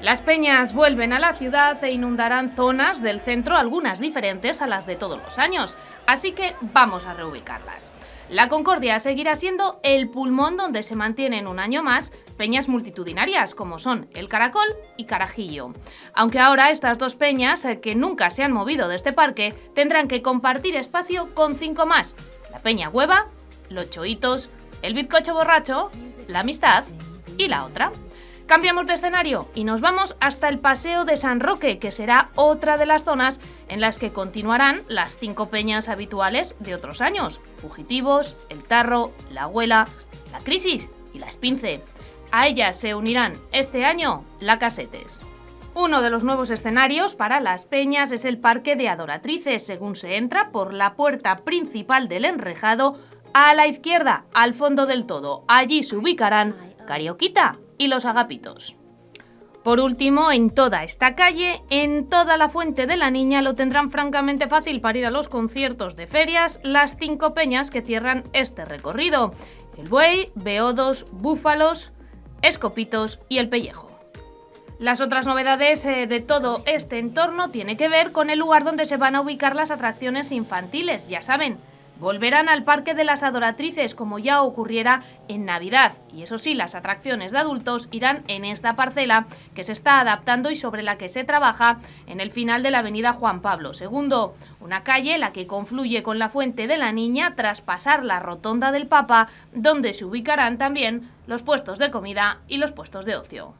Las peñas vuelven a la ciudad e inundarán zonas del centro, algunas diferentes a las de todos los años, así que vamos a reubicarlas. La Concordia seguirá siendo el pulmón donde se mantienen un año más peñas multitudinarias como son el Caracol y Carajillo. Aunque ahora estas dos peñas, eh, que nunca se han movido de este parque, tendrán que compartir espacio con cinco más. La Peña Hueva, Los Choitos, el Bizcocho Borracho, la Amistad y la otra. Cambiamos de escenario y nos vamos hasta el Paseo de San Roque, que será otra de las zonas en las que continuarán las cinco peñas habituales de otros años. Fugitivos, El Tarro, La Abuela, La Crisis y La Espince. A ellas se unirán este año La Casetes. Uno de los nuevos escenarios para las peñas es el Parque de Adoratrices, según se entra por la puerta principal del enrejado a la izquierda, al fondo del todo. Allí se ubicarán Carioquita y los agapitos. Por último, en toda esta calle, en toda la Fuente de la Niña, lo tendrán francamente fácil para ir a los conciertos de ferias las cinco peñas que cierran este recorrido. El Buey, Beodos, Búfalos, Escopitos y El Pellejo. Las otras novedades eh, de todo este entorno tiene que ver con el lugar donde se van a ubicar las atracciones infantiles, ya saben, volverán al Parque de las Adoratrices como ya ocurriera en Navidad. Y eso sí, las atracciones de adultos irán en esta parcela que se está adaptando y sobre la que se trabaja en el final de la avenida Juan Pablo II, una calle la que confluye con la Fuente de la Niña tras pasar la Rotonda del Papa, donde se ubicarán también los puestos de comida y los puestos de ocio.